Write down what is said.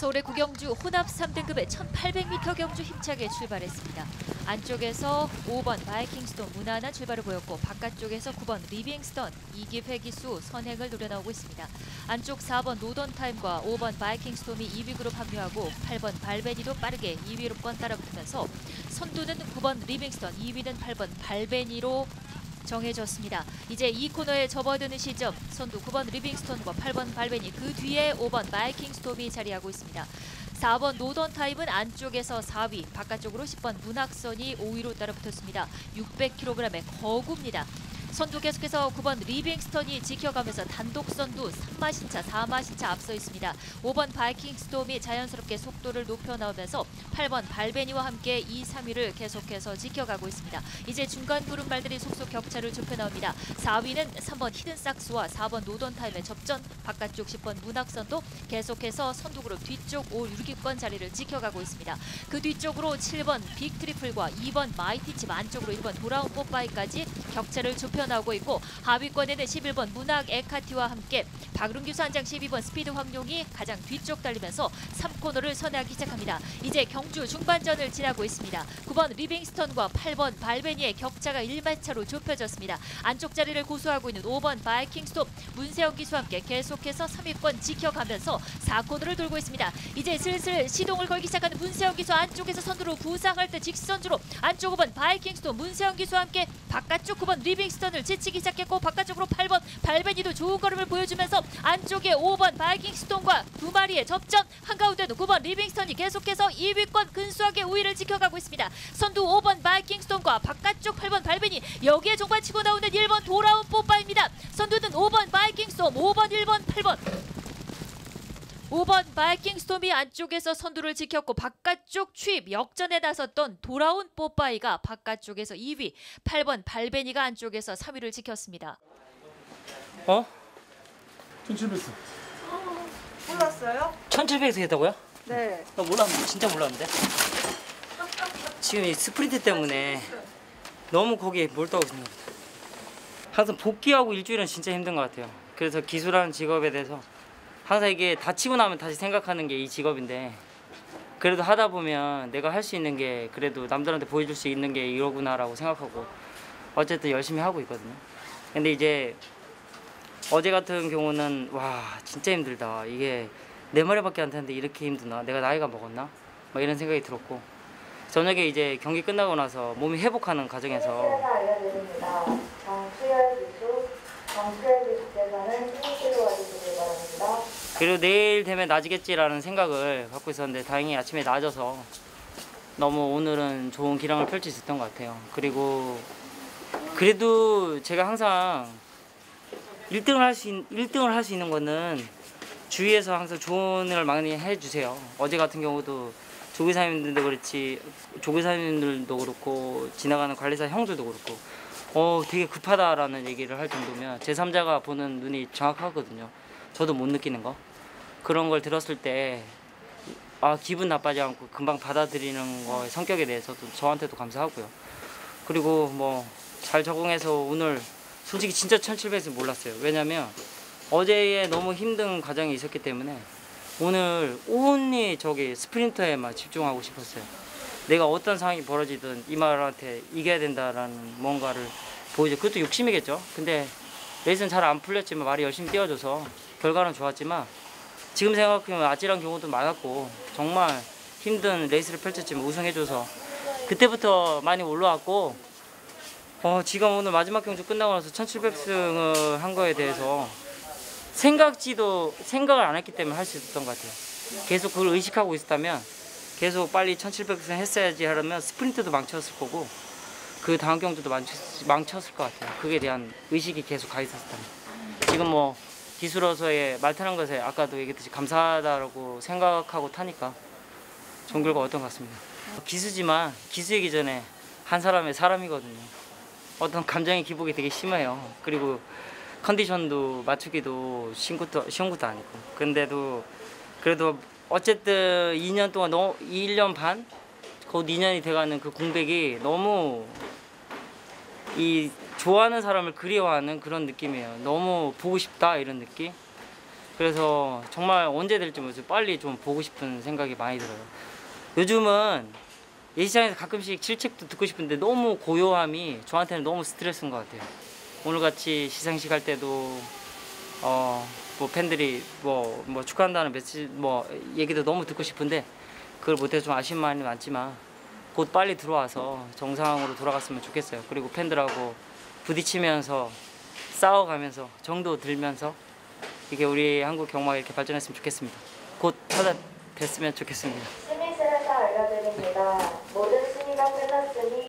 서울의 9경주 혼합 3등급의 1800m 경주 힘차게 출발했습니다. 안쪽에서 5번 바이킹스톰 무난한 출발을 보였고 바깥쪽에서 9번 리빙스턴 이기회 기수 선행을 노려나오고 있습니다. 안쪽 4번 노던 타임과 5번 바이킹스톰이 2위 그룹 합류하고 8번 발베니도 빠르게 2위로 권 따라붙으면서 선두는 9번 리빙스턴, 2위는 8번 발베니로 정해졌습니다. 이제 이 코너에 접어드는 시점 선두 9번 리빙스턴과 8번 발베니 그 뒤에 5번 바이킹 스톰이 자리하고 있습니다. 4번 노던 타임은 안쪽에서 4위, 바깥쪽으로 10번 문학선이 5위로 따라붙었습니다. 600kg의 거구입니다. 선두 계속해서 9번 리빙스턴이 지켜가면서 단독 선두 3마신차, 4마신차 앞서 있습니다. 5번 바이킹 스톰이 자연스럽게 속도를 높여 나오면서 8번 발베니와 함께 2, 3위를 계속해서 지켜가고 있습니다. 이제 중간 그룹 말들이 속속 격차를 좁혀 나옵니다. 4위는 3번 히든삭스와 4번 노던 타임의 접전, 바깥쪽 10번 문학선도 계속해서 선두 그룹 뒤쪽 5, 6위권 자리를 지켜가고 있습니다. 그 뒤쪽으로 7번 빅트리플과 2번 마이티칩 안쪽으로 1번 돌아온 뽀빠이까지 격차를 좁혀 나오고 있고 하위권에는 11번 문학 에카티와 함께 기수 한장 12번 스피드 황룡이 가장 뒤쪽 달리면서 3코너를 선회하기 시작합니다. 이제 경주 중반전을 지나고 있습니다. 9번 리빙스턴과 8번 발베니의 격차가 1마신 차로 좁혀졌습니다. 안쪽 자리를 고수하고 있는 5번 바이킹 스톰 문세영 기수와 함께 계속해서 3위권 지켜가면서 4코너를 돌고 있습니다. 이제 슬슬 시동을 걸기 시작하는 문세영 기수 안쪽에서 선두로 부상할 때 직선주로 안쪽 5번 바이킹 스톰 문세영 기수와 함께 바깥쪽 9번 리빙스턴을 제치기 시작했고 바깥쪽으로 8번 발베니도 좋은 걸음을 보여주면서 안쪽에 5번 바이킹 스톰과 두 마리의 접전 한가운데도 9번 리빙스턴이 계속해서 2위권 근소하게 우위를 지켜가고 있습니다. 선두 5번 바이킹 스톰과 바깥쪽 8번 발베니 여기에 종반 치고 나오는 1번 돌아온 뽀빠입니다. 선두는 5번 바이킹 스톰 5번 1번 8번 5번 바이킹 스톰이 안쪽에서 선두를 지켰고 바깥쪽 추입 역전에 나섰던 돌아온 뽀빠이가 바깥쪽에서 2위 8번 발베니가 안쪽에서 3위를 지켰습니다. 어? 1700. 몰랐어요? 1700에서 했다고요? 네. 나 몰랐는데 진짜 몰랐는데 지금 이 스프린트 때문에 너무 거기에 몰두하고 있는 것 같아요 항상 복귀하고 일주일은 진짜 힘든 것 같아요 그래서 기수라는 직업에 대해서 항상 이게 다치고 나면 다시 생각하는 게 이 직업인데 그래도 하다 보면 내가 할 수 있는 게 그래도 남들한테 보여줄 수 있는 게 이러구나라고 생각하고 어쨌든 열심히 하고 있거든요. 근데 이제 어제 같은 경우는 와 진짜 힘들다. 이게 네 내 머리밖에 안 되는데 이렇게 힘드나? 내가 나이가 먹었나? 막 이런 생각이 들었고 저녁에 이제 경기 끝나고 나서 몸이 회복하는 과정에서 네, 알려드립니다. 정수열 기수, 정수열 지수 그리고 내일 되면 나아지겠지라는 생각을 갖고 있었는데 다행히 아침에 나아져서 너무 오늘은 좋은 기량을 펼칠 수 있던 것 같아요 그리고 그래도 제가 항상 1등을 할 수 1등을 할 수 있는 거는 주위에서 항상 조언을 많이 해주세요. 어제 같은 경우도 조교사님들도 그렇지 조교사님들도 그렇고 지나가는 관리사 형들도 그렇고 어 되게 급하다라는 얘기를 할 정도면 제 3자가 보는 눈이 정확하거든요. 저도 못 느끼는 거 그런 걸 들었을 때 아 기분 나빠지 않고 금방 받아들이는 거의 성격에 대해서도 저한테도 감사하고요. 그리고 뭐 잘 적응해서 오늘 솔직히 진짜 1700에서 몰랐어요. 왜냐면 어제에 너무 힘든 과정이 있었기 때문에 오늘 온리 저기 스프린터에만 집중하고 싶었어요. 내가 어떤 상황이 벌어지든 이 말한테 이겨야 된다라는 뭔가를 보여줘. 그것도 욕심이겠죠. 근데 레이스는 잘 안 풀렸지만 말이 열심히 뛰어줘서 결과는 좋았지만 지금 생각하면 아찔한 경우도 많았고 정말 힘든 레이스를 펼쳤지만 우승해줘서 그때부터 많이 올라왔고 어, 지금 오늘 마지막 경주 끝나고 나서 1700승을 한 거에 대해서 생각지도 생각을 안 했기 때문에 할 수 있었던 것 같아요. 계속 그걸 의식하고 있었다면 계속 빨리 1700승 했어야지 하려면 스프린트도 망쳤을 거고 그 다음 경주도 망쳤, 망쳤을 것 같아요. 그에 대한 의식이 계속 가 있었다면 지금 뭐 기술로서의 말 타는 것에 아까도 얘기했듯이 감사하다고 생각하고 타니까 좋은 결과 어떤 것 같습니다. 기수지만 기수이기 전에 한 사람의 사람이거든요. 어떤 감정의 기복이 되게 심해요. 그리고 컨디션도 맞추기도 쉬운 것도, 쉬운 것도 아니고. 근데도 그래도 어쨌든 2년 동안 너 1년 반? 곧 2년이 돼가는 그 공백이 너무 이 좋아하는 사람을 그리워하는 그런 느낌이에요. 너무 보고 싶다 이런 느낌. 그래서 정말 언제 될지 모르겠어요. 빨리 좀 보고 싶은 생각이 많이 들어요. 요즘은 예시장에서 가끔씩 실책도 듣고 싶은데 너무 고요함이 저한테는 너무 스트레스인 것 같아요. 오늘같이 시상식 할 때도 어 뭐 팬들이 뭐, 뭐 축하한다는 메시지 뭐 얘기도 너무 듣고 싶은데 그걸 못해서 좀 아쉬운 마음이 많지만 곧 빨리 들어와서 정상으로 돌아갔으면 좋겠어요. 그리고 팬들하고 부딪히면서 싸워가면서 정도 들면서 이게 우리 한국 경마가 이렇게 발전했으면 좋겠습니다. 곧 찾아 뵀으면 좋겠습니다. 스미스에서 알려드립니다. 모든 순위가 끝났으니